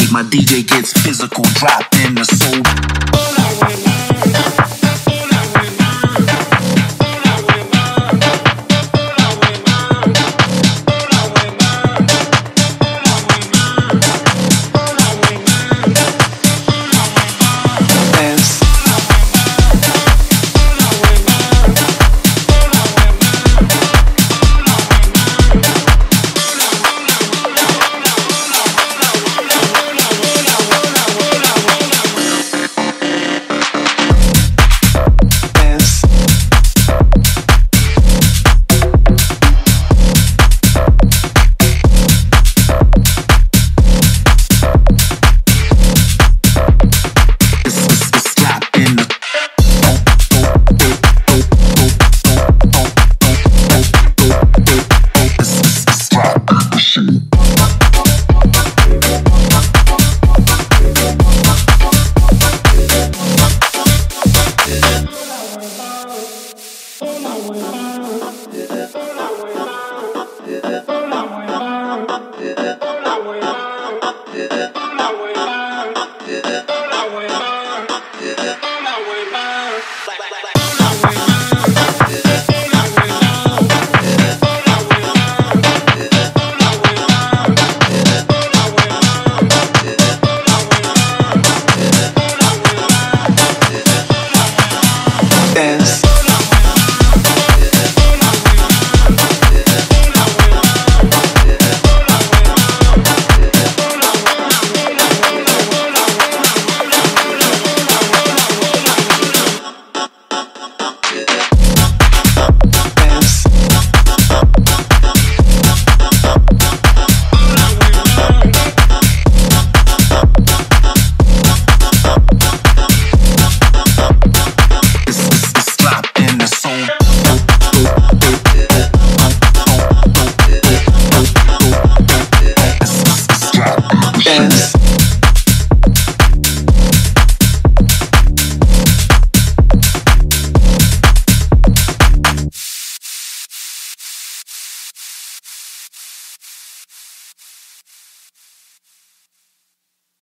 DJ gets physical, drop in the soul. away.